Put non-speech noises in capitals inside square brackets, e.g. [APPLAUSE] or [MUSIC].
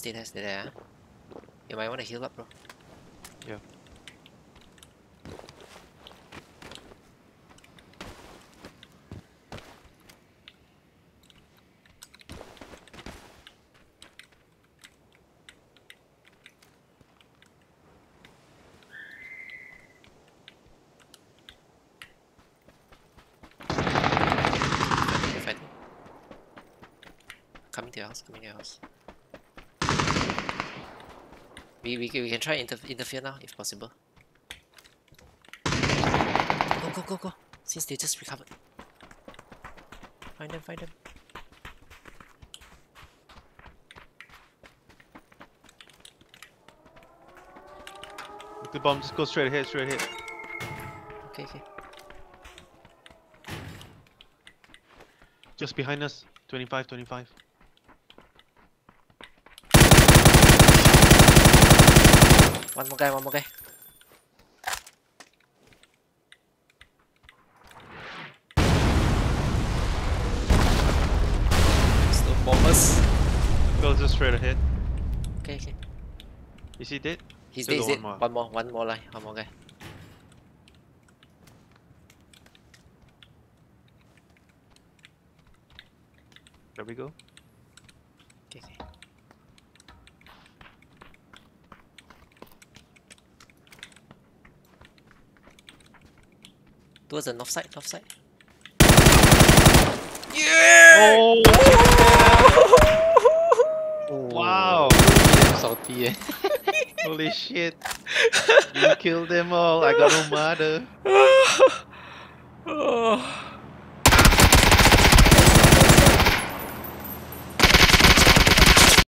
Stay there, stay there. ah. You might want to heal up, bro. Yeah. Coming to your house, coming to your house. We, we, can- we can try inter interfere now if possible. Go, go, go, go. Since they just recovered. Find them, find them. The bombs go straight ahead, straight ahead. Okay, okay. Just behind us. 25, 25. One more guy, one more guy. Still bombers. Goes just straight ahead. Okay, okay. Is he dead? He's Still dead, he's dead. one more. One more, one more line, one more guy. There we go. Okay, okay. Towards the north side, north side. Yeah! Oh! [LAUGHS] Oh, Wow! damn salty eh. [LAUGHS] Holy shit! You killed them all. I got no mother. [LAUGHS]